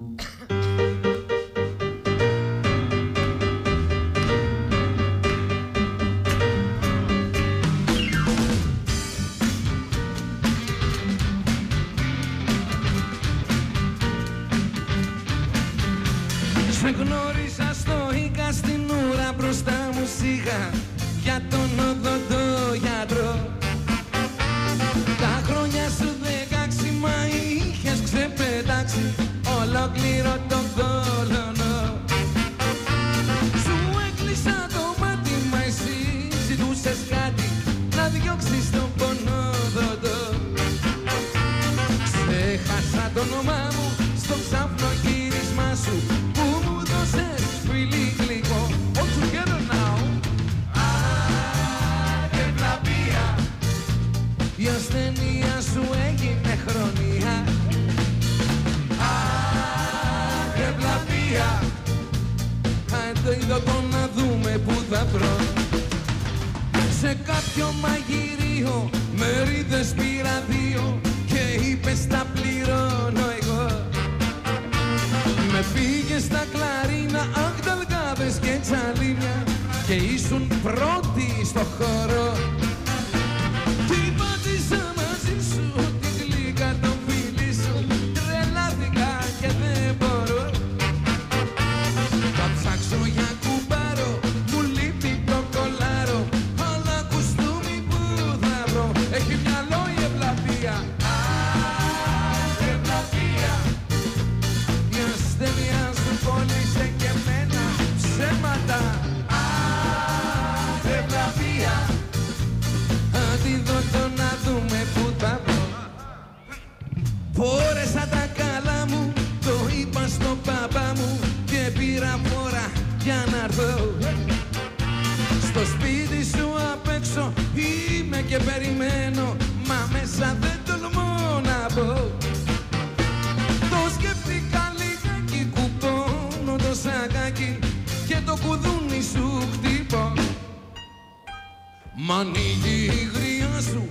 Σε γνώρισα στο Ίκα στην ουρά μπροστά μου σιγά για τον οδοντογιατρό Τα χρόνια σου δεκάξι μα είχες ξεπετάξει ολόκληρο τον κόλωνο Σου έκλεισα το μάτι μα εσύ ζητούσες κάτι να διώξεις τον πονόδοντο. Ξέχασα το όνομά μου στο ξάφνο γύρισμά σου Άντε είδω να δούμε που θα βρω. Σε κάποιο μαγειρίο μερίδες πήρα δύο και είπες τα πληρώνω εγώ. Με πήγε στα κλαρίνα, αγδαλγάδες και τσαλίνια και ήσουν πρώτη στο χώρο για να έρθω Στο σπίτι σου απ' έξω είμαι και περιμένω μα μέσα δεν τολμώ να μπω. Το σκέφτηκα λιγάκι κουπώνω το σακάκι και το κουδούνι σου χτυπώ. Μ' ανοίγει η γριά σου